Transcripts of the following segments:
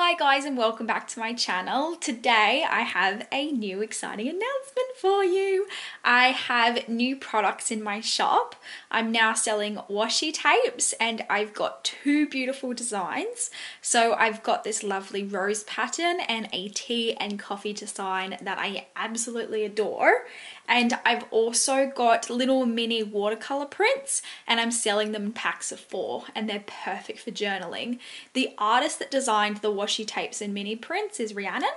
Hi guys and welcome back to my channel. Today I have a new exciting announcement for you. I have new products in my shop. I'm now selling washi tapes and I've got two beautiful designs. So I've got this lovely rose pattern and a tea and coffee design that I absolutely adore. And I've also got little mini watercolor prints and I'm selling them in packs of four and they're perfect for journaling. The artist that designed the washi tapes and mini prints is Rhiannon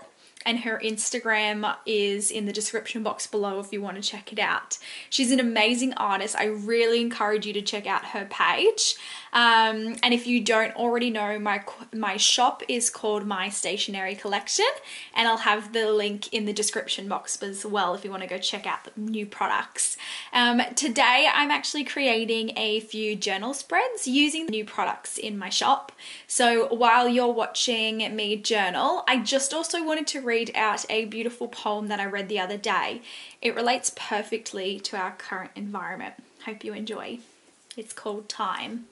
and her Instagram is in the description box below if you want to check it out. She's an amazing artist. I really encourage you to check out her page. Um, and if you don't already know, my my shop is called My Stationery Collection, and I'll have the link in the description box as well if you want to go check out the new products. Um, today, I'm actually creating a few journal spreads using the new products in my shop. So while you're watching me journal, I just also wanted to read out a beautiful poem that I read the other day. It relates perfectly to our current environment. Hope you enjoy. It's called Time.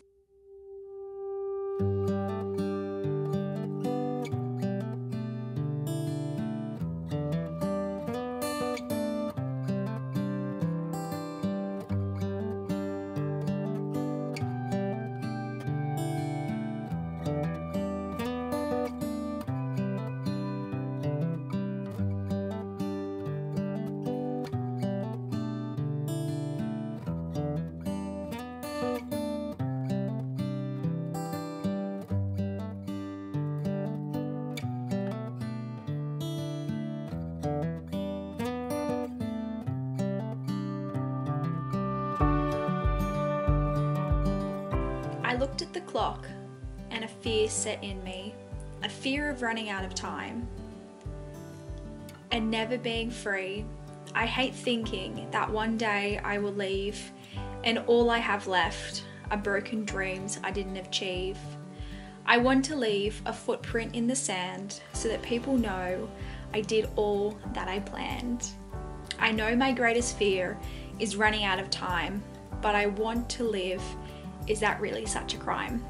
I looked at the clock and a fear set in me, a fear of running out of time and never being free. I hate thinking that one day I will leave and all I have left are broken dreams I didn't achieve. I want to leave a footprint in the sand so that people know I did all that I planned. I know my greatest fear is running out of time, but I want to live is that really such a crime?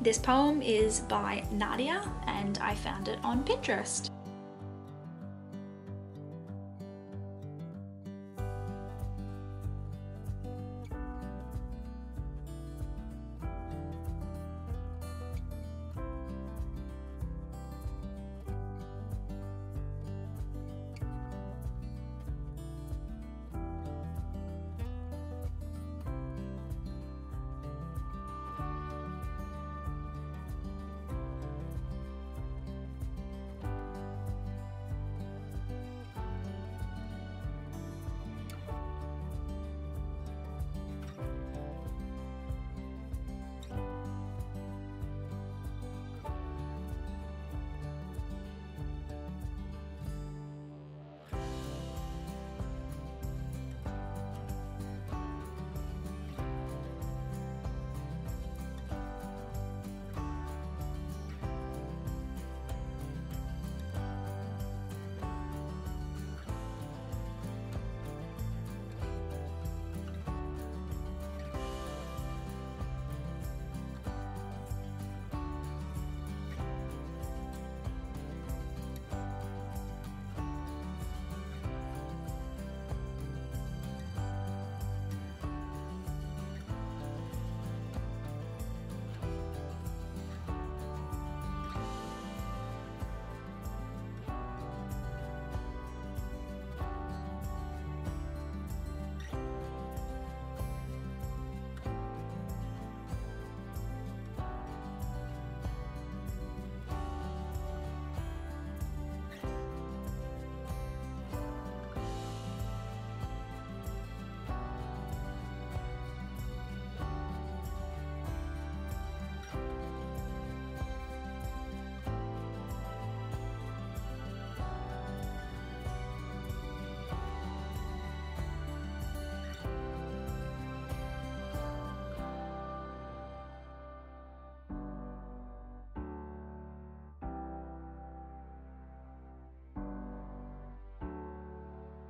This poem is by Nadia and I found it on Pinterest.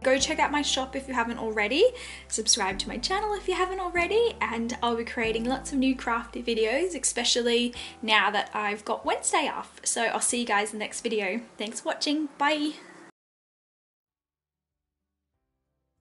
Go check out my shop if you haven't already, subscribe to my channel if you haven't already, and I'll be creating lots of new crafty videos, especially now that I've got Wednesday off. So I'll see you guys in the next video. Thanks for watching, bye!